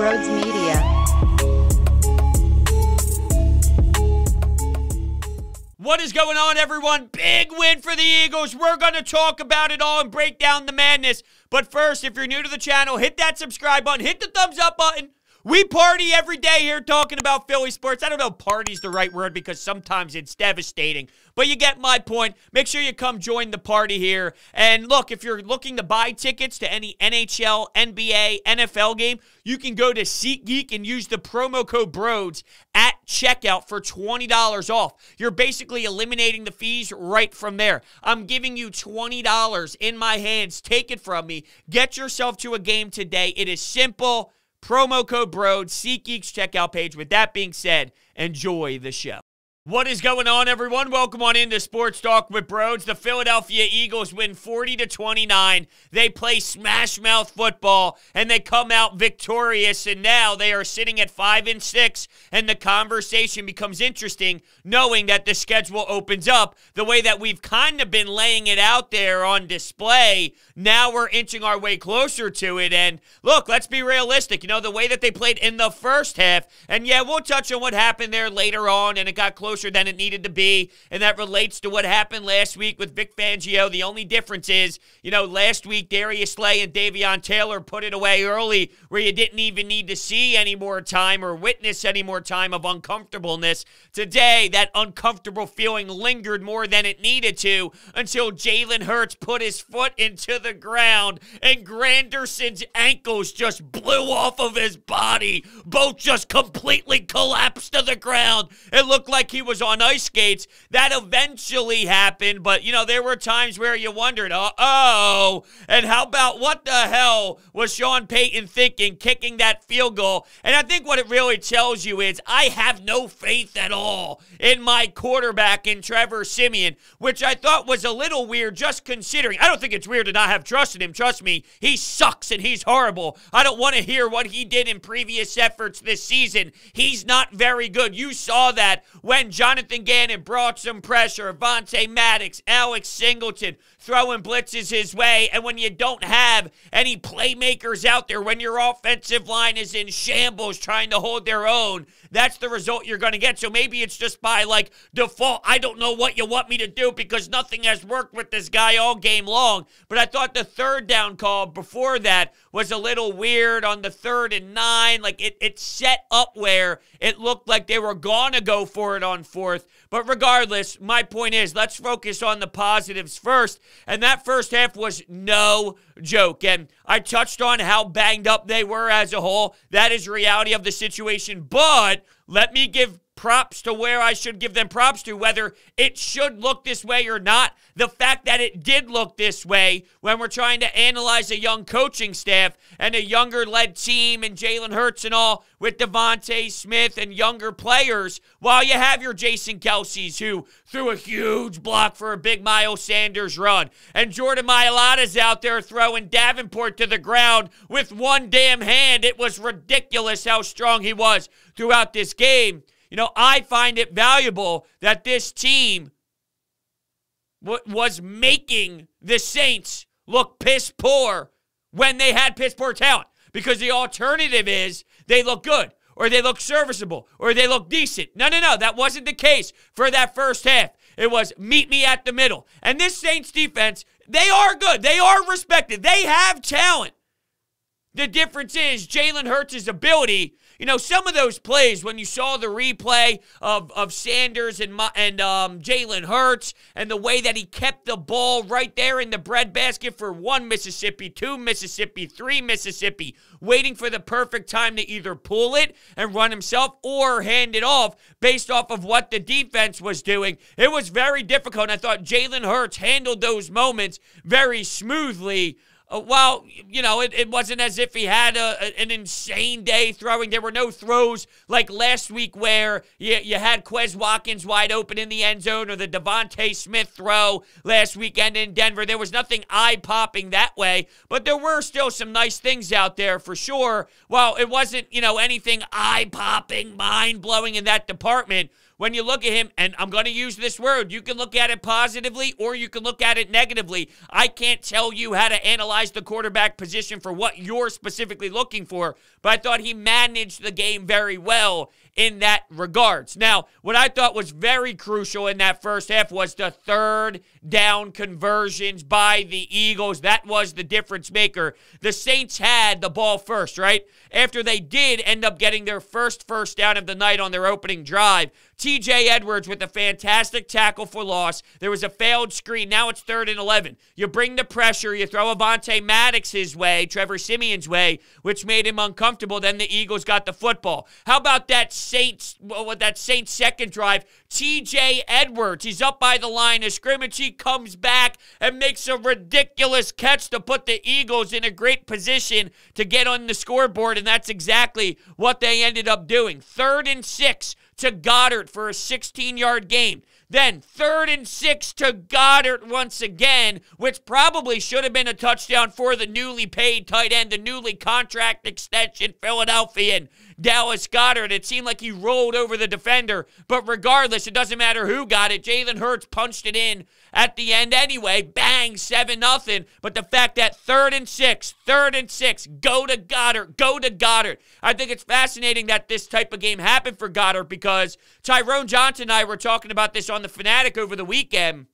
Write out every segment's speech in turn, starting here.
Brodes Media. What is going on, everyone? Big win for the Eagles. We're going to talk about it all and break down the madness. But first, if you're new to the channel, hit that subscribe button, hit the thumbs up button. We party every day here talking about Philly sports. I don't know party's the right word because sometimes it's devastating, but you get my point. Make sure you come join the party here. And look, if you're looking to buy tickets to any NHL, NBA, NFL game, you can go to SeatGeek and use the promo code BRODES at checkout for $20 off. You're basically eliminating the fees right from there. I'm giving you $20 in my hands. Take it from me. Get yourself to a game today. It is simple. Promo code BROAD, SeatGeek's checkout page. With that being said, enjoy the show. What is going on, everyone? Welcome on into Sports Talk with Brodes. The Philadelphia Eagles win 40 to 29. They play smash mouth football and they come out victorious. And now they are sitting at five and six. And the conversation becomes interesting, knowing that the schedule opens up the way that we've kind of been laying it out there on display. Now we're inching our way closer to it. And look, let's be realistic. You know, the way that they played in the first half, and yeah, we'll touch on what happened there later on, and it got closer closer than it needed to be. And that relates to what happened last week with Vic Fangio. The only difference is, you know, last week Darius Slay and Davion Taylor put it away early where you didn't even need to see any more time or witness any more time of uncomfortableness. Today, that uncomfortable feeling lingered more than it needed to until Jalen Hurts put his foot into the ground and Granderson's ankles just blew off of his body. Both just completely collapsed to the ground. It looked like he was on ice skates. That eventually happened, but you know, there were times where you wondered, uh oh. And how about what the hell was Sean Payton thinking kicking that field goal? And I think what it really tells you is I have no faith at all in my quarterback in Trevor Siemian, which I thought was a little weird just considering. I don't think it's weird to not have trust in him. Trust me, he sucks and he's horrible. I don't want to hear what he did in previous efforts this season. He's not very good. You saw that when Jonathan Gannon brought some pressure, Avonte Maddox, Alex Singleton throwing blitzes his way, and when you don't have any playmakers out there, when your offensive line is in shambles trying to hold their own, that's the result you're going to get. So maybe it's just by like default. I don't know what you want me to do because nothing has worked with this guy all game long. But I thought the third down call before that was a little weird on the third and nine. Like it, it set up where it looked like they were going to go for it on fourth. But regardless, my point is let's focus on the positives first. And that first half was no joke. And I touched on how banged up they were as a whole. That is reality of the situation. But let me give props to where I should give them props to, whether it should look this way or not. The fact that it did look this way when we're trying to analyze a young coaching staff and a younger led team and Jalen Hurts and all with DeVonta Smith and younger players, while you have your Jason Kelce's who threw a huge block for a big Miles Sanders run. And Jordan Mailata's out there throwing Davenport to the ground with one damn hand. It was ridiculous how strong he was throughout this game. You know, I find it valuable that this team was making the Saints look piss poor when they had piss poor talent. Because the alternative is they look good or they look serviceable or they look decent. No, no, no. That wasn't the case for that first half. It was meet me at the middle. And this Saints defense, they are good. They are respected. They have talent. The difference is Jalen Hurts' ability you know, some of those plays when you saw the replay of, of Sanders and and um, Jalen Hurts and the way that he kept the ball right there in the breadbasket for one Mississippi, two Mississippi, three Mississippi, waiting for the perfect time to either pull it and run himself or hand it off based off of what the defense was doing. It was very difficult. And I thought Jalen Hurts handled those moments very smoothly. Uh, well, you know, it, it wasn't as if he had a, a, an insane day throwing. There were no throws like last week where you, you had Quez Watkins wide open in the end zone or the DeVonta Smith throw last weekend in Denver. There was nothing eye popping that way, but there were still some nice things out there for sure. Well, it wasn't, you know, anything eye popping, mind blowing in that department when you look at him, and I'm going to use this word, you can look at it positively or you can look at it negatively. I can't tell you how to analyze the quarterback position for what you're specifically looking for, but I thought he managed the game very well in that regards. Now, what I thought was very crucial in that first half was the third down conversions by the Eagles. That was the difference maker. The Saints had the ball first, right? After they did end up getting their first first down of the night on their opening drive, TJ Edwards with a fantastic tackle for loss. There was a failed screen. Now it's third and 11. You bring the pressure. You throw Avonte Maddox his way, Trevor Siemian's way, which made him uncomfortable. Then the Eagles got the football. How about that Saints, well, that Saints second drive? TJ Edwards, he's up by the line of scrimmage. He comes back and makes a ridiculous catch to put the Eagles in a great position to get on the scoreboard, and that's exactly what they ended up doing. Third and six to Goedert for a 16 yard gain. Then third and six to Goedert once again, which probably should have been a touchdown for the newly paid tight end, the newly contract extension Philadelphian. Dallas Goedert. It seemed like he rolled over the defender, but regardless, it doesn't matter who got it. Jalen Hurts punched it in at the end anyway. Bang, 7 nothing. But the fact that third and six, third and six, go to Goedert, go to Goedert. I think it's fascinating that this type of game happened for Goedert because Tyrone Johnson and I were talking about this on the Fanatic over the weekend.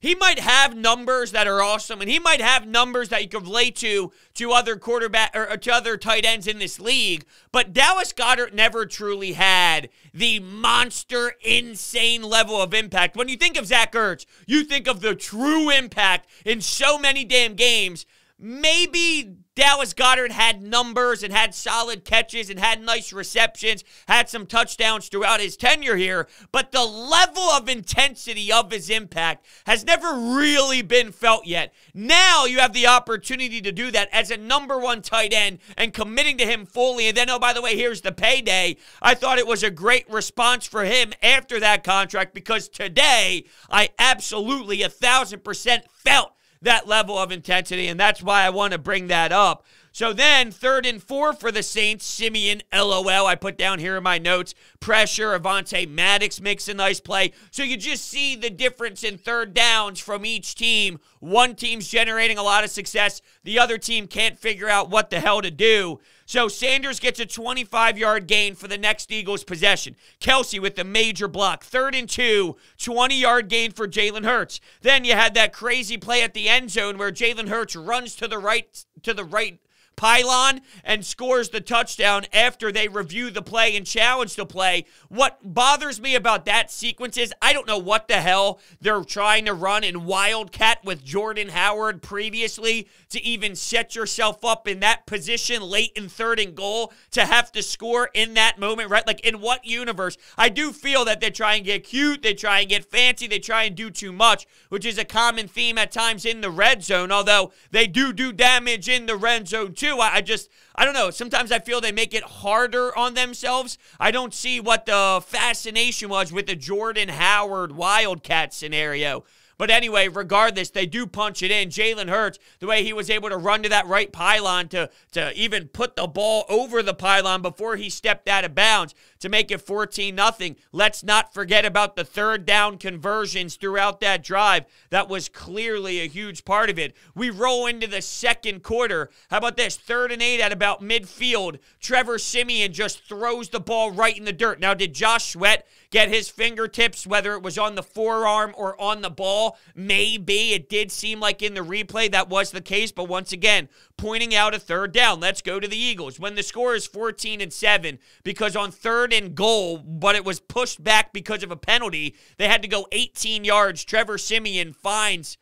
He might have numbers that are awesome, and he might have numbers that you can relate to to other quarterback or to other tight ends in this league. But Dallas Goedert never truly had the monster, insane level of impact. When you think of Zach Ertz, you think of the true impact in so many damn games. Maybe Dallas Goedert had numbers and had solid catches and had nice receptions, had some touchdowns throughout his tenure here, but the level of intensity of his impact has never really been felt yet. Now you have the opportunity to do that as a number one tight end and committing to him fully. And then, oh, by the way, here's the payday. I thought it was a great response for him after that contract because today I absolutely a thousand percent felt that level of intensity, and that's why I want to bring that up. So then, third and four for the Saints, Siemian, LOL. I put down here in my notes pressure. Avonte Maddox makes a nice play. So you just see the difference in third downs from each team. One team's generating a lot of success, the other team can't figure out what the hell to do. So Sanders gets a 25 yard gain for the next Eagles possession. Kelce with the major block. Third and two, 20 yard gain for Jalen Hurts. Then you had that crazy play at the end zone where Jalen Hurts runs to the right to the right pylon and scores the touchdown after they review the play and challenge the play. What bothers me about that sequence is I don't know what the hell they're trying to run in Wildcat with Jordan Howard previously to even set yourself up in that position late in third and goal to have to score in that moment, right? Like in what universe? I do feel that they try and get cute, they try and get fancy, they try and do too much, which is a common theme at times in the red zone, although they do do damage in the red zone too too. I, I just, I don't know. Sometimes I feel they make it harder on themselves. I don't see what the fascination was with the Jordan Howard Wildcat scenario. But anyway, regardless, they do punch it in. Jalen Hurts, the way he was able to run to that right pylon to, to even put the ball over the pylon before he stepped out of bounds to make it 14 nothing. Let's not forget about the third down conversions throughout that drive. That was clearly a huge part of it. We roll into the second quarter. How about this? Third and eight at about midfield. Trevor Siemian just throws the ball right in the dirt. Now, did Josh Sweat get his fingertips, whether it was on the forearm or on the ball. Maybe it did seem like in the replay that was the case, but once again, pointing out a third down. Let's go to the Eagles. When the score is 14 and 7, because on third and goal, but it was pushed back because of a penalty, they had to go 18 yards. Trevor Siemian finds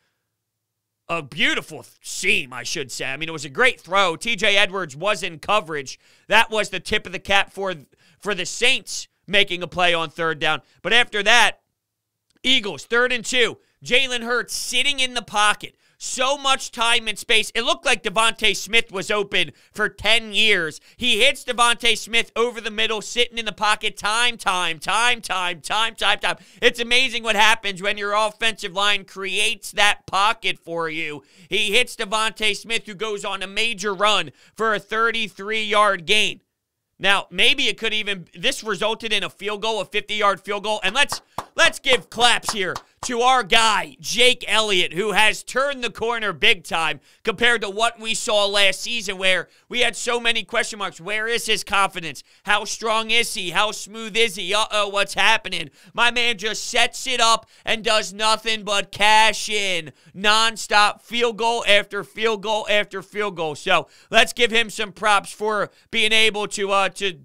a beautiful seam, I should say. I mean, it was a great throw. TJ Edwards was in coverage. That was the tip of the cap for for the Saints making a play on third down. But after that, Eagles, third and two. Jalen Hurts sitting in the pocket. So much time and space. It looked like DeVonta Smith was open for 10 years. He hits DeVonta Smith over the middle, sitting in the pocket time, time, time, time, time, time, time. It's amazing what happens when your offensive line creates that pocket for you. He hits DeVonta Smith, who goes on a major run for a 33 yard gain. Now, maybe it could even this resulted in a field goal, a 50-yard field goal. And let's let's give claps here to our guy, Jake Elliott, who has turned the corner big time compared to what we saw last season, where we had so many question marks. Where is his confidence? How strong is he? How smooth is he? Uh oh, what's happening? My man just sets it up and does nothing but cash in nonstop field goal after field goal after field goal. So let's give him some props for being able to uh to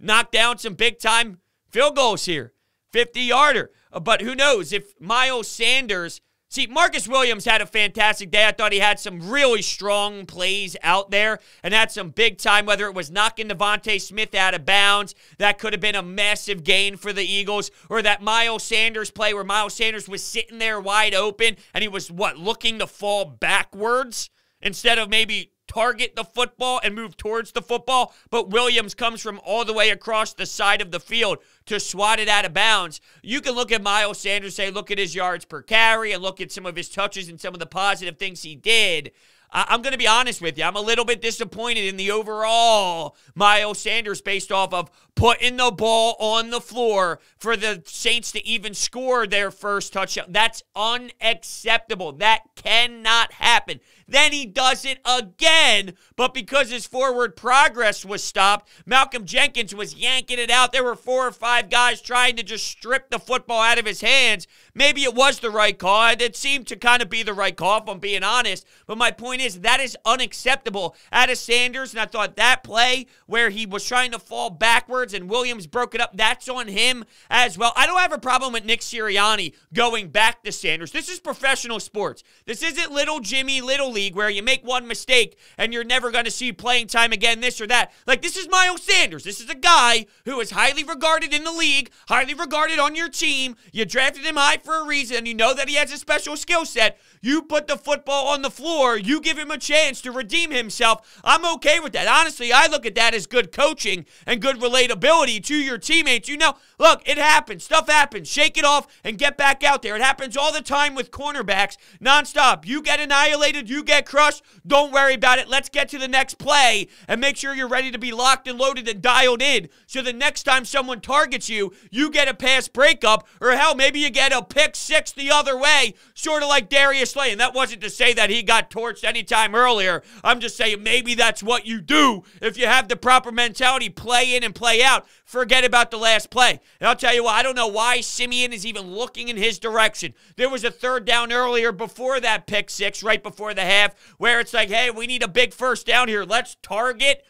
knock down some big time field goals here. 50 yarder. But who knows if Miles Sanders. See, Marcus Williams had a fantastic day. I thought he had some really strong plays out there and had some big time, whether it was knocking DeVonta Smith out of bounds. That could have been a massive gain for the Eagles. Or that Miles Sanders play where Miles Sanders was sitting there wide open and he was, what, looking to fall backwards instead of maybe target the football and move towards the football, but Williams comes from all the way across the side of the field to swat it out of bounds. You can look at Miles Sanders, say, look at his yards per carry, and look at some of his touches and some of the positive things he did. I- am going to be honest with you. I'm a little bit disappointed in the overall Miles Sanders based off of putting the ball on the floor for the Saints to even score their first touchdown. That's unacceptable. That cannot happen. Then he does it again, but because his forward progress was stopped, Malcolm Jenkins was yanking it out. There were four or five guys trying to just strip the football out of his hands. Maybe it was the right call. It seemed to kind of be the right call, if I'm being honest. But my point is, that is unacceptable. Out of Sanders, and I thought that play where he was trying to fall backwards and Williams broke it up, that's on him as well. I don't have a problem with Nick Sirianni going back to Sanders. This is professional sports. This isn't little Jimmy, little league where you make one mistake and you're never going to see playing time again, this or that. Like, this is Miles Sanders. This is a guy who is highly regarded in the league, highly regarded on your team. You drafted him high for a reason. You know that he has a special skill set. You put the football on the floor, you give him a chance to redeem himself. I'm okay with that. Honestly, I look at that as good coaching and good relatability to your teammates. You know, look, it happens. Stuff happens. Shake it off and get back out there. It happens all the time with cornerbacks nonstop. You get annihilated, you get crushed. Don't worry about it. Let's get to the next play and make sure you're ready to be locked and loaded and dialed in. So the next time someone targets you, you get a pass breakup, or hell, maybe you get a pick six the other way, sort of like Darius Slay. And that wasn't to say that he got torched anytime earlier. I'm just saying maybe that's what you do if you have the proper mentality, play in and play out. Forget about the last play. And I'll tell you what, I don't know why Siemian is even looking in his direction. There was a third down earlier before that pick six, right before the half, where it's like, hey, we need a big first down here. Let's target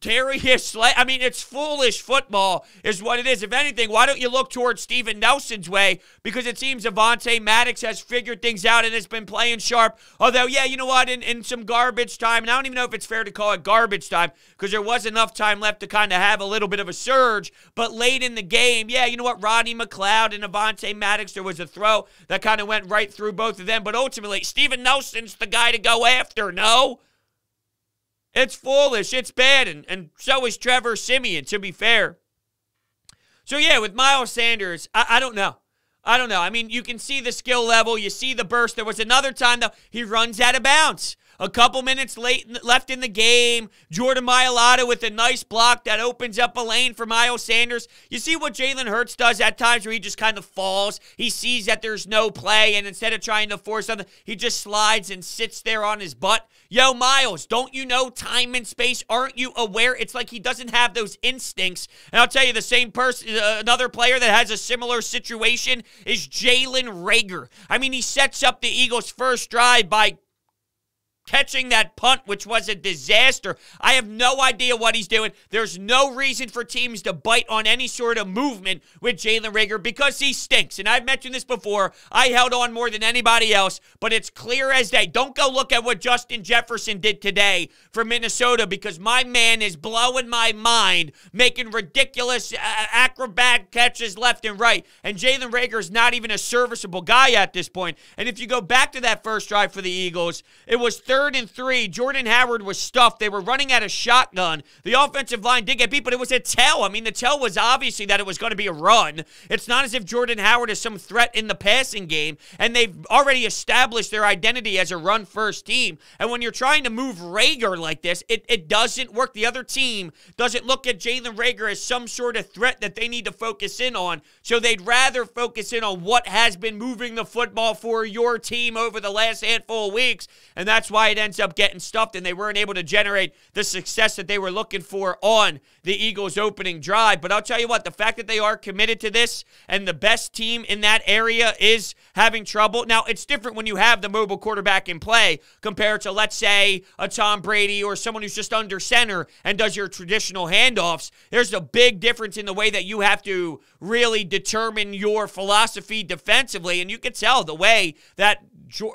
Darius Slay. I mean, it's foolish football, is what it is. If anything, why don't you look towards Steven Nelson's way? Because it seems Avonte Maddox has figured things out and has been playing sharp. Although, yeah, you know what? In, in some garbage time, and I don't even know if it's fair to call it garbage time because there was enough time left to kind of have a little bit of a surge. But late in the game, yeah, you know what? Rodney McLeod and Avonte Maddox, there was a throw that kind of went right through both of them. But ultimately, Steven Nelson's the guy to go after, no? It's foolish. It's bad. And, and so is Trevor Siemian, to be fair. So, yeah, with Miles Sanders, I, I don't know. I don't know. I mean, you can see the skill level. You see the burst. There was another time, though, he runs out of bounds. A couple minutes late left in the game. Jordan Mailata with a nice block that opens up a lane for Miles Sanders. You see what Jalen Hurts does at times where he just kind of falls. He sees that there's no play, and instead of trying to force something, he just slides and sits there on his butt. Yo, Miles, don't you know time and space? Aren't you aware? It's like he doesn't have those instincts. And I'll tell you, the same person, uh, another player that has a similar situation is Jalen Reagor. I mean, he sets up the Eagles' first drive by catching that punt, which was a disaster. I have no idea what he's doing. There's no reason for teams to bite on any sort of movement with Jalen Reagor because he stinks. And I've mentioned this before. I held on more than anybody else, but it's clear as day. Don't go look at what Justin Jefferson did today for Minnesota because my man is blowing my mind, making ridiculous uh, acrobat catches left and right. And Jalen Reagor is not even a serviceable guy at this point. And if you go back to that first drive for the Eagles, it was 30 third and three, Jordan Howard was stuffed. They were running out of shotgun. The offensive line did get beat, but it was a tell. I mean, the tell was obviously that it was going to be a run. It's not as if Jordan Howard is some threat in the passing game, and they've already established their identity as a run first team. And when you're trying to move Reagor like this, it, it doesn't work. The other team doesn't look at Jalen Reagor as some sort of threat that they need to focus in on. So they'd rather focus in on what has been moving the football for your team over the last handful of weeks. And that's why ends up getting stuffed, and they weren't able to generate the success that they were looking for on the Eagles' opening drive. But I'll tell you what, the fact that they are committed to this and the best team in that area is having trouble. Now, it's different when you have the mobile quarterback in play compared to, let's say, a Tom Brady or someone who's just under center and does your traditional handoffs. There's a big difference in the way that you have to really determine your philosophy defensively. And you can tell the way that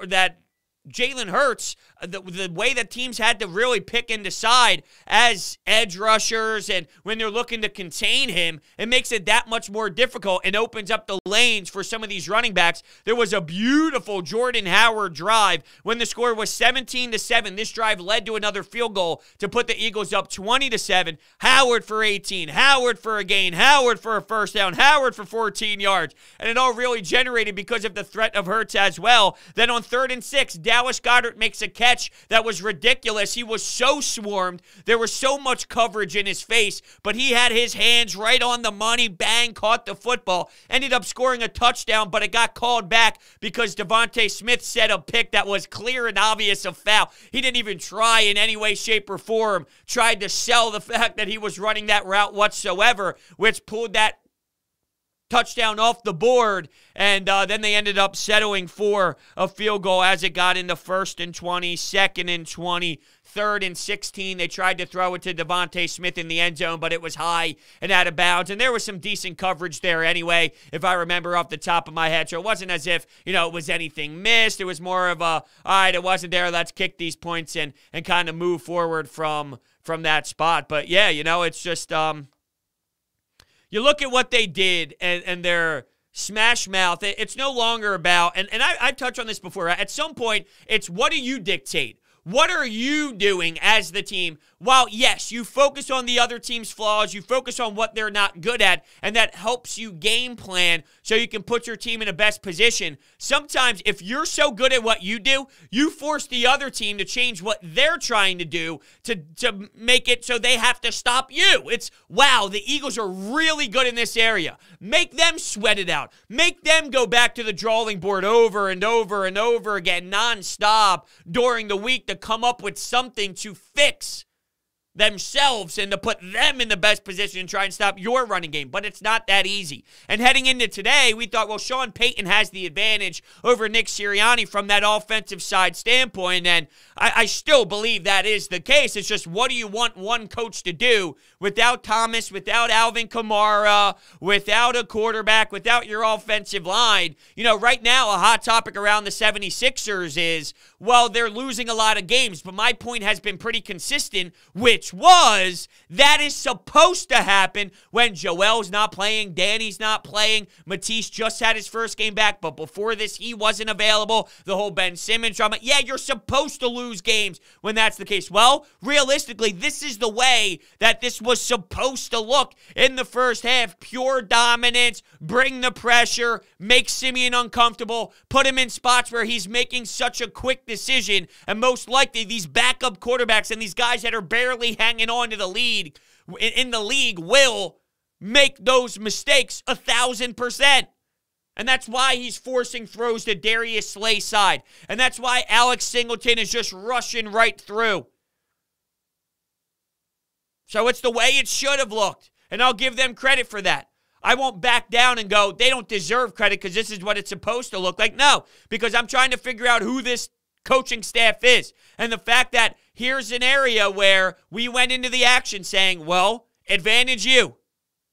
that Jalen Hurts uh, the, the way that teams had to really pick and decide as edge rushers and when they're looking to contain him, it makes it that much more difficult and opens up the lanes for some of these running backs. There was a beautiful Jordan Howard drive when the score was 17 to 7. This drive led to another field goal to put the Eagles up 20 to 7. Howard for 18, Howard for a gain, Howard for a first down, Howard for 14 yards. And it all really generated because of the threat of Hurts as well. Then on third and six, Dallas Goedert makes a catch that was ridiculous. He was so swarmed. There was so much coverage in his face, but he had his hands right on the money. Bang, caught the football. Ended up scoring a touchdown, but it got called back because DeVonta Smith set a pick that was clear and obvious of foul. He didn't even try in any way, shape, or form. Tried to sell the fact that he was running that route whatsoever, which pulled that touchdown off the board, and uh, then they ended up settling for a field goal as it got into first and 20, second and 20, third and 16. They tried to throw it to DeVonta Smith in the end zone, but it was high and out of bounds, and there was some decent coverage there anyway, if I remember off the top of my head. So it wasn't as if, you know, it was anything missed. It was more of a, all right, it wasn't there. Let's kick these points in and kind of move forward from from that spot. But yeah, you know, it's just um you look at what they did and, and their smash mouth. It's no longer about, and, and I, I've touched on this before. At some point, it's what do you dictate? What are you doing as the team? While, yes, you focus on the other team's flaws, you focus on what they're not good at, and that helps you game plan so you can put your team in a best position. Sometimes, if you're so good at what you do, you force the other team to change what they're trying to do to, to make it so they have to stop you. It's, wow, the Eagles are really good in this area. Make them sweat it out. Make them go back to the drawing board over and over and over again, nonstop during the week to come up with something to fix themselves and to put them in the best position and try and stop your running game. But it's not that easy. And heading into today, we thought, well, Sean Payton has the advantage over Nick Sirianni from that offensive side standpoint. And I, I still believe that is the case. It's just what do you want one coach to do without Thomas, without Alvin Kamara, without a quarterback, without your offensive line? You know, right now, a hot topic around the 76ers is, well, they're losing a lot of games. But my point has been pretty consistent, which which was that is supposed to happen when Joel's not playing, Danny's not playing, Matisse just had his first game back, but before this, he wasn't available. The whole Ben Simmons drama. Yeah, you're supposed to lose games when that's the case. Well, realistically, this is the way that this was supposed to look in the first half. Pure dominance, bring the pressure, make Siemian uncomfortable, put him in spots where he's making such a quick decision, and most likely these backup quarterbacks and these guys that are barely hanging on to the lead in the league will make those mistakes a thousand percent. And that's why he's forcing throws to Darius Slay's side. And that's why Alex Singleton is just rushing right through. So it's the way it should have looked. And I'll give them credit for that. I won't back down and go, they don't deserve credit because this is what it's supposed to look like. No, because I'm trying to figure out who this coaching staff is. And the fact that here's an area where we went into the action saying, well, advantage you,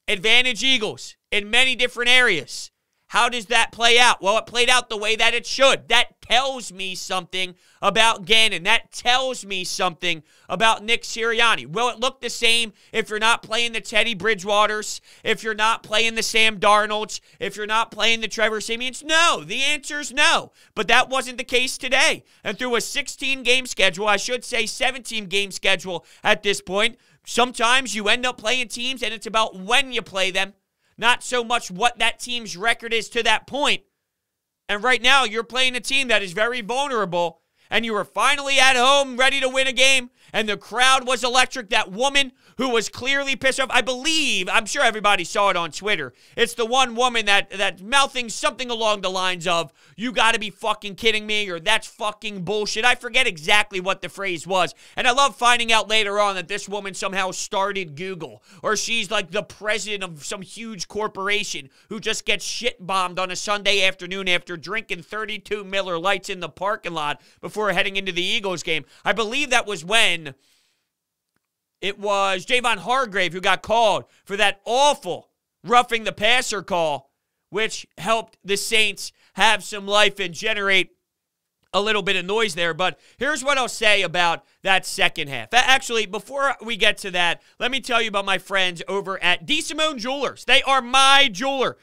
advantage Eagles in many different areas. How does that play out? Well, it played out the way that it should. That tells me something about Gannon. That tells me something about Nick Sirianni. Will it look the same if you're not playing the Teddy Bridgewaters, if you're not playing the Sam Darnolds, if you're not playing the Trevor Siemians? No. The answer is no. But that wasn't the case today. And through a 16 game schedule, I should say 17 game schedule at this point, sometimes you end up playing teams and it's about when you play them, not so much what that team's record is to that point. And right now, you're playing a team that is very vulnerable, and you were finally at home ready to win a game, and the crowd was electric. That woman who was clearly pissed off. I believe, I'm sure everybody saw it on Twitter. It's the one woman that that mouthing something along the lines of, "You got to be fucking kidding me," or "That's fucking bullshit." I forget exactly what the phrase was, and I love finding out later on that this woman somehow started Google, or she's like the president of some huge corporation who just gets shit bombed on a Sunday afternoon after drinking 32 Miller Lights in the parking lot before heading into the Eagles game. I believe that was when it was Javon Hargrave who got called for that awful roughing the passer call, which helped the Saints have some life and generate a little bit of noise there. But here's what I'll say about that second half. Actually, before we get to that, let me tell you about my friends over at DeSimone Jewelers. They are my jeweler.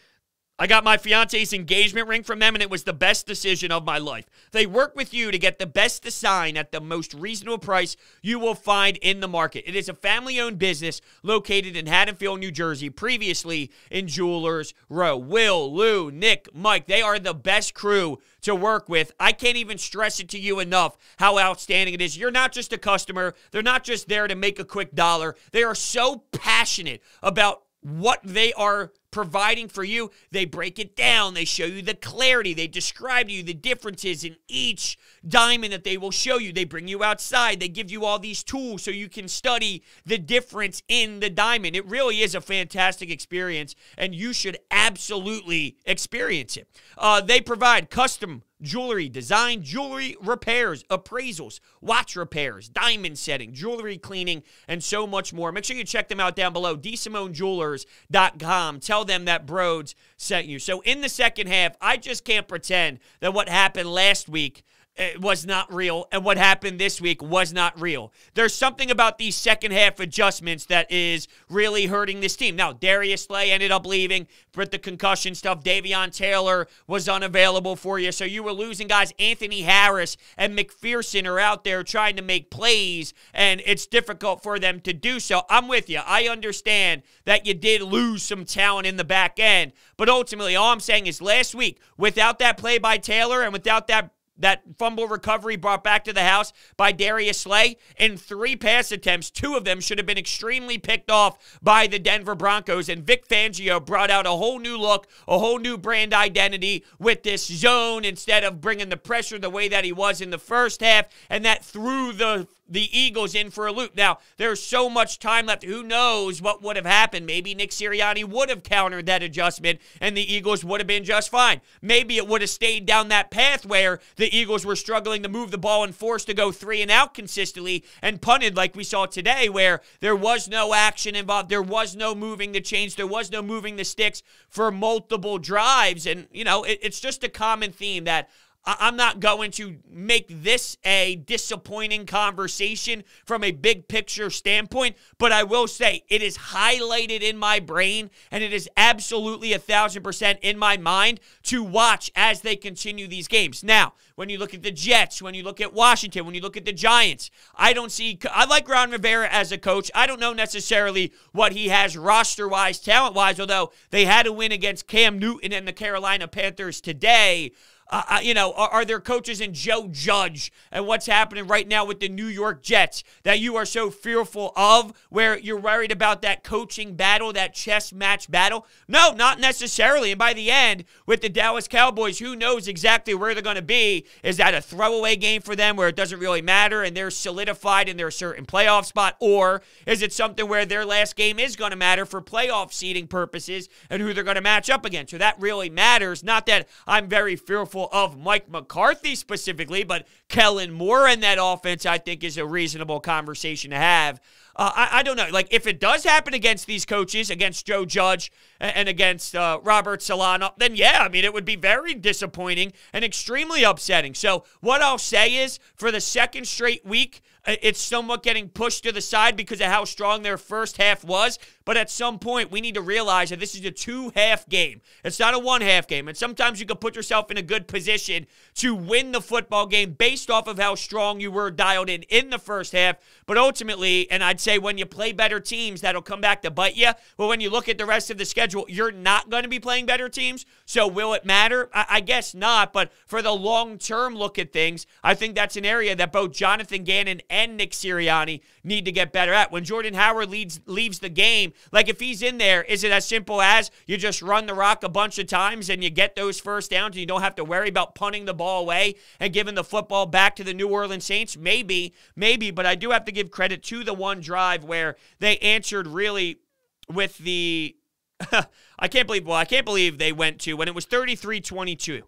I got my fiance's engagement ring from them, and it was the best decision of my life. They work with you to get the best design at the most reasonable price you will find in the market. It is a family owned business located in Haddonfield, New Jersey, previously in Jewelers Row. Will, Lou, Nick, Mike, they are the best crew to work with. I can't even stress it to you enough how outstanding it is. You're not just a customer, they're not just there to make a quick dollar. They are so passionate about what they are providing for you. They break it down. They show you the clarity. They describe to you the differences in each diamond that they will show you. They bring you outside. They give you all these tools so you can study the difference in the diamond. It really is a fantastic experience, and you should absolutely experience it. Uh, they provide custom jewelry design, jewelry repairs, appraisals, watch repairs, diamond setting, jewelry cleaning, and so much more. Make sure you check them out down below, DeSimoneJewelers.com. Tell tell them that Brodes sent you. So in the second half, I just can't pretend that what happened last week it was not real, and what happened this week was not real. There's something about these second half adjustments that is really hurting this team. Now, Darius Slay ended up leaving with the concussion stuff. Davion Taylor was unavailable for you, so you were losing guys. Anthony Harris and McPherson are out there trying to make plays, and it's difficult for them to do so. I'm with you. I understand that you did lose some talent in the back end, but ultimately, all I'm saying is last week, without that play by Taylor and without that that fumble recovery brought back to the house by Darius Slay. In three pass attempts, two of them should have been extremely picked off by the Denver Broncos. And Vic Fangio brought out a whole new look, a whole new brand identity with this zone instead of bringing the pressure the way that he was in the first half. And that threw the the Eagles in for a loop. Now, there's so much time left. Who knows what would have happened? Maybe Nick Sirianni would have countered that adjustment and the Eagles would have been just fine. Maybe it would have stayed down that path where the Eagles were struggling to move the ball and forced to go three and out consistently and punted like we saw today, where there was no action involved. There was no moving the chains. There was no moving the sticks for multiple drives. And, you know, it, it's just a common theme that I'm not going to make this a disappointing conversation from a big picture standpoint, but I will say it is highlighted in my brain and it is absolutely a thousand percent in my mind to watch as they continue these games. Now, when you look at the Jets, when you look at Washington, when you look at the Giants, I don't see, I like Ron Rivera as a coach. I don't know necessarily what he has roster wise, talent wise, although they had a win against Cam Newton and the Carolina Panthers today. Uh, uh, you know, are, are, there coaches in Joe Judge and what's happening right now with the New York Jets that you are so fearful of, where you're worried about that coaching battle, that chess match battle? No, not necessarily. And by the end, with the Dallas Cowboys, who knows exactly where they're going to be? Is that a throwaway game for them where it doesn't really matter and they're solidified in their certain playoff spot? Or is it something where their last game is going to matter for playoff seeding purposes and who they're going to match up against? So that really matters. Not that I'm very fearful of Mike McCarthy specifically, but Kellen Moore in that offense, I think, is a reasonable conversation to have. Uh, I, I, don't know. Like, if it does happen against these coaches, against Joe Judge and, and against uh, Robert Solano, then yeah, I mean, it would be very disappointing and extremely upsetting. So, what I'll say is for the second straight week, uh, it's somewhat getting pushed to the side because of how strong their first half was. But at some point, we need to realize that this is a two half game. It's not a one half game. And sometimes you can put yourself in a good position to win the football game based off of how strong you were dialed in in the first half. But ultimately, and I'd say when you play better teams, that'll come back to bite you. But when you look at the rest of the schedule, you're not going to be playing better teams. So will it matter? I, I guess not. But for the long term look at things, I think that's an area that both Jonathan Gannon and Nick Sirianni need to get better at. When Jordan Howard leads, leaves the game, like if he's in there, is it as simple as you just run the rock a bunch of times and you get those first downs and you don't have to worry about punting the ball away and giving the football back to the New Orleans Saints? Maybe, maybe, but I do have to give credit to the one drive where they answered really with the I can't believe well, I can't believe they went to when it was 33-22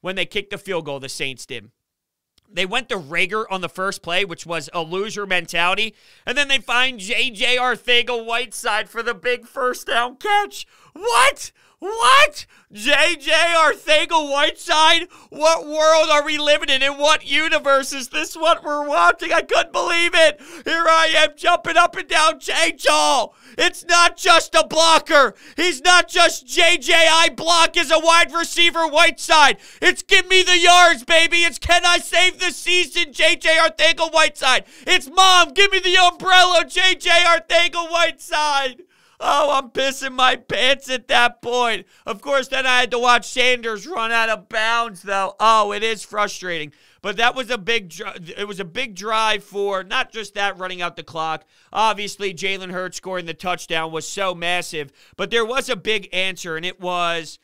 when they kicked the field goal the Saints did. They went to Reagor on the first play, which was a loser mentality. And then they find J.J. Arcega-Whiteside for the big first down catch. What? What? JJ Arcega Whiteside? What world are we living in? In what universe is this what we're watching? I couldn't believe it. Here I am jumping up and down J-Jaw. It's not just a blocker. He's not just JJ I block as a wide receiver Whiteside. It's give me the yards, baby. It's can I save the season, JJ Arcega Whiteside. It's mom, give me the umbrella, JJ Arcega Whiteside. Oh, I'm pissing my pants at that point. Of course, then I had to watch Sanders run out of bounds, though. Oh, it is frustrating. But that was a big, it was a big drive for not just that running out the clock. Obviously, Jalen Hurts scoring the touchdown was so massive, but there was a big answer, and it was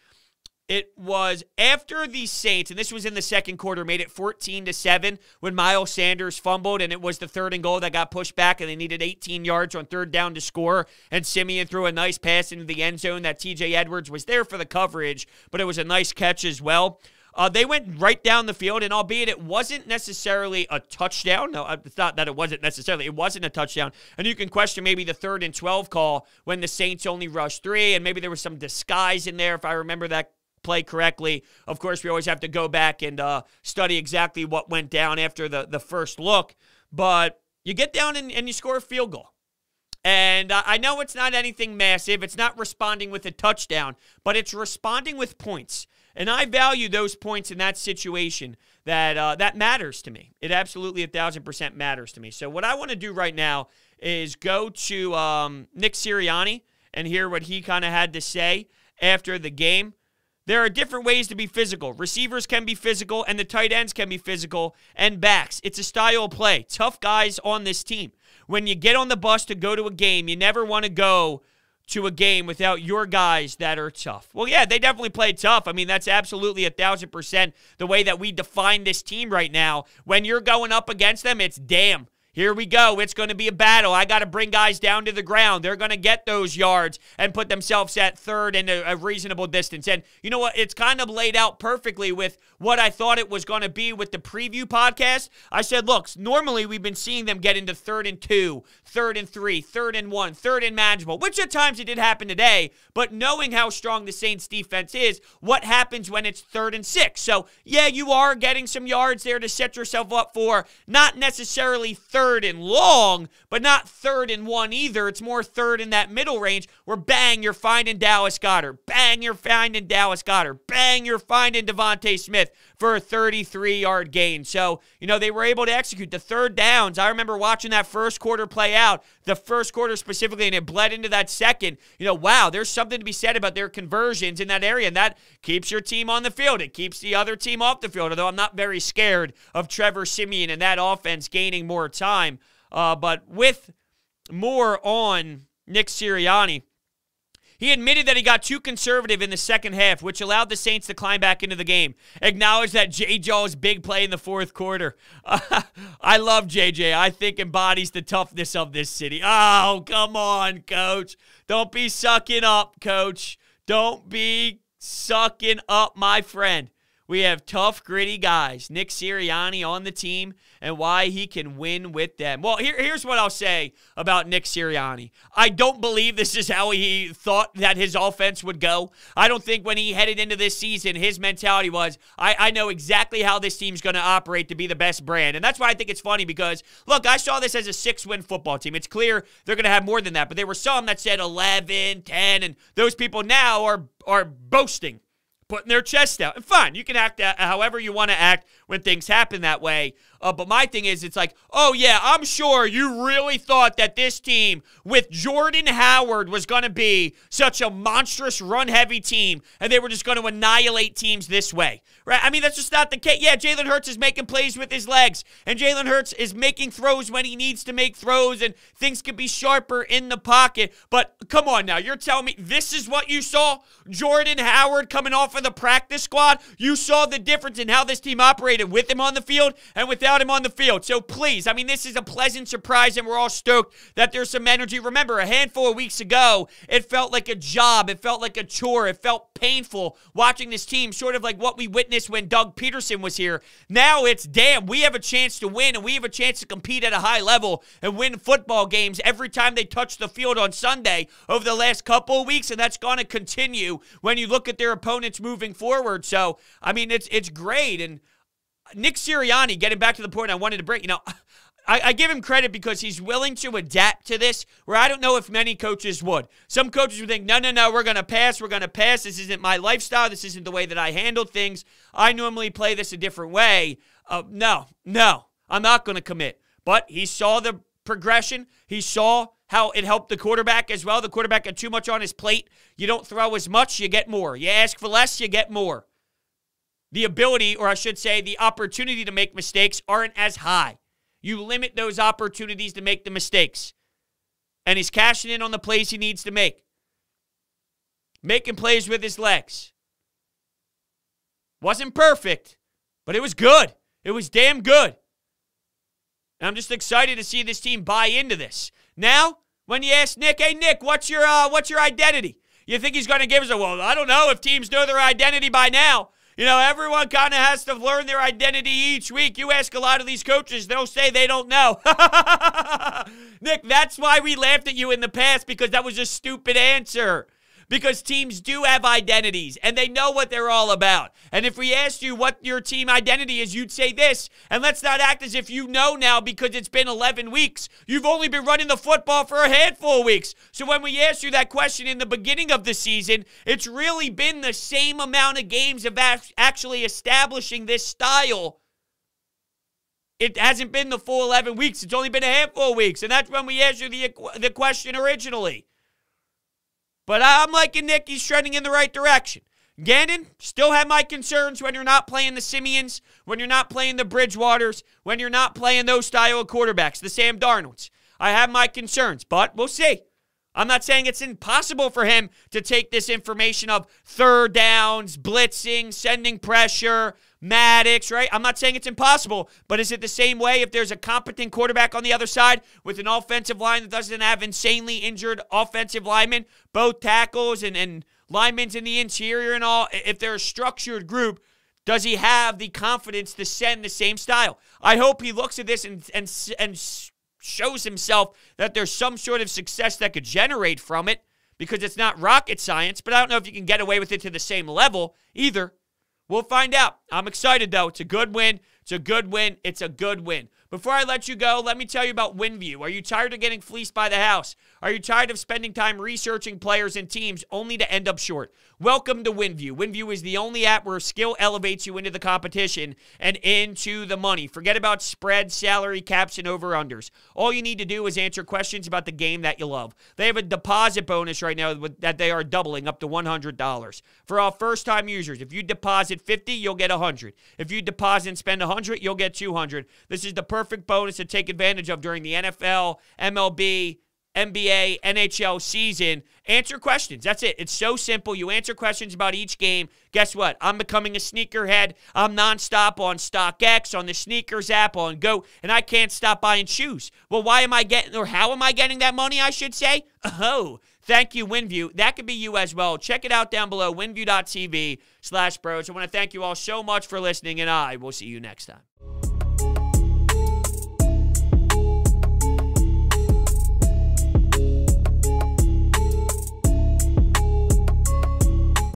it was after the Saints, and this was in the second quarter, made it 14 to 7 when Miles Sanders fumbled, and it was the third and goal that got pushed back, and they needed 18 yards on third down to score. And Siemian threw a nice pass into the end zone that TJ Edwards was there for the coverage, but it was a nice catch as well. Uh, they went right down the field, and albeit it wasn't necessarily a touchdown, no, uh, it's not that it wasn't necessarily, it wasn't a touchdown. And you can question maybe the third and 12 call when the Saints only rushed three, and maybe there was some disguise in there, if I remember that play correctly. Of course, we always have to go back and uh, study exactly what went down after the, the first look. But you get down and, and you score a field goal. And I know it's not anything massive. It's not responding with a touchdown, but it's responding with points. And I value those points in that situation. That uh, that matters to me. It absolutely a thousand percent matters to me. So what I want to do right now is go to um, Nick Sirianni and hear what he kind of had to say after the game. There are different ways to be physical. Receivers can be physical, and the tight ends can be physical, and backs. It's a style of play. Tough guys on this team. When you get on the bus to go to a game, you never want to go to a game without your guys that are tough. Well, yeah, they definitely play tough. I mean, that's absolutely a thousand percent the way that we define this team right now. When you're going up against them, it's damn. Here we go. It's going to be a battle. I got to bring guys down to the ground. They're going to get those yards and put themselves at third in a, a, reasonable distance. And you know what? It's kind of laid out perfectly with what I thought it was going to be with the preview podcast. I said, look, normally we've been seeing them get into third and two, third and three, third and one, third and manageable, which at times it did happen today. But knowing how strong the Saints defense is, what happens when it's third and six? So, yeah, you are getting some yards there to set yourself up for not necessarily third third and long, but not third and one either. It's more third in that middle range where bang, you're finding Dallas Goedert. Bang, you're finding Dallas Goedert. Bang, you're finding DeVonta Smith for a 33 yard gain. So, you know, they were able to execute the third downs. I remember watching that first quarter play out, the first quarter specifically, and it bled into that second. You know, wow, there's something to be said about their conversions in that area, and that keeps your team on the field. It keeps the other team off the field, although I'm not very scared of Trevor Siemian and that offense gaining more time. Uh, but with more on Nick Sirianni, he admitted that he got too conservative in the second half, which allowed the Saints to climb back into the game. Acknowledged that J. Jaw's big play in the fourth quarter. Uh, I love JJ. I think embodies the toughness of this city. Oh, come on, coach. Don't be sucking up, coach. Don't be sucking up, my friend. We have tough, gritty guys. Nick Sirianni on the team and why he can win with them. Well, here, here's what I'll say about Nick Sirianni. I don't believe this is how he thought that his offense would go. I don't think when he headed into this season, his mentality was, I, I know exactly how this team's going to operate to be the best brand. And that's why I think it's funny because, look, I saw this as a six win football team. It's clear they're going to have more than that, but there were some that said 11, 10, and those people now are, are boasting putting their chest out. And fine, you can act however you want to act when things happen that way. Uh, but my thing is, it's like, oh, yeah, I'm sure you really thought that this team with Jordan Howard was going to be such a monstrous run heavy team and they were just going to annihilate teams this way. Right? I mean, that's just not the case. Yeah, Jalen Hurts is making plays with his legs, and Jalen Hurts is making throws when he needs to make throws, and things could be sharper in the pocket. But come on now, you're telling me this is what you saw? Jordan Howard coming off of the practice squad? You saw the difference in how this team operated with him on the field and without him on the field. So please, I mean, this is a pleasant surprise, and we're all stoked that there's some energy. Remember, a handful of weeks ago, it felt like a job, it felt like a chore, it felt painful watching this team, sort of like what we witnessed when Doug Pederson was here. Now it's damn, we have a chance to win, and we have a chance to compete at a high level and win football games every time they touch the field on Sunday over the last couple of weeks, and that's going to continue when you look at their opponents moving forward. So, I mean, it's it's great, and Nick Sirianni, getting back to the point I wanted to bring, you know. I, I, give him credit because he's willing to adapt to this, where I don't know if many coaches would. Some coaches would think, no, no, no, we're going to pass, we're going to pass. This isn't my lifestyle. This isn't the way that I handle things. I normally play this a different way. Uh, no, no, I'm not going to commit. But he saw the progression. He saw how it helped the quarterback as well. The quarterback had too much on his plate. You don't throw as much, you get more. You ask for less, you get more. The ability, or I should say, the opportunity to make mistakes aren't as high. You limit those opportunities to make the mistakes. And he's cashing in on the plays he needs to make. Making plays with his legs. Wasn't perfect, but it was good. It was damn good. And I'm just excited to see this team buy into this. Now, when you ask Nick, hey Nick, what's your uh, what's your identity? You think he's going to give us a well? I don't know if teams know their identity by now. You know, everyone kind of has to learn their identity each week. You ask a lot of these coaches, they'll say they don't know. Nick, that's why we laughed at you in the past because that was a stupid answer because teams do have identities and they know what they're all about. And if we asked you what your team identity is, you'd say this. And let's not act as if you know now because it's been 11 weeks. You've only been running the football for a handful of weeks. So when we asked you that question in the beginning of the season, it's really been the same amount of games of actually establishing this style it hasn't been the full 11 weeks. It's only been a handful of weeks. And that's when we asked you the, the question originally. But I'm liking Nick. He's trending in the right direction. Gannon, still have my concerns when you're not playing the Siemians, when you're not playing the Bridgewaters, when you're not playing those style of quarterbacks, the Sam Darnolds. I have my concerns, but we'll see. I'm not saying it's impossible for him to take this information of third downs, blitzing, sending pressure, Maddox, right? I'm not saying it's impossible, but is it the same way if there's a competent quarterback on the other side with an offensive line that doesn't have insanely injured offensive linemen, both tackles and, and linemen in the interior and all? If they're a structured group, does he have the confidence to send the same style? I hope he looks at this and, and, and shows himself that there's some sort of success that could generate from it because it's not rocket science, but I don't know if you can get away with it to the same level either. We'll find out. I'm excited, though. It's a good win. It's a good win. It's a good win. Before I let you go, let me tell you about WinView. Are you tired of getting fleeced by the house? Are you tired of spending time researching players and teams only to end up short? Welcome to WinView. WinView is the only app where skill elevates you into the competition and into the money. Forget about spread, salary caps, and over-unders. All you need to do is answer questions about the game that you love. They have a deposit bonus right now that they are doubling up to $100. For all first-time users, if you deposit 50, you'll get 100. If you deposit and spend 100, you'll get 200. This is the perfect bonus to take advantage of during the NFL, MLB, NBA, NHL season. Answer questions. That's it. It's so simple. You answer questions about each game. Guess what? I'm becoming a sneakerhead. I'm nonstop on StockX, on the sneakers app, on GOAT, and I can't stop buying shoes. Well, why am I getting, or how am I getting that money, I should say? Oh, thank you, WinView. That could be you as well. Check it out down below, winview.tv slash brodes. I want to thank you all so much for listening, and I will see you next time.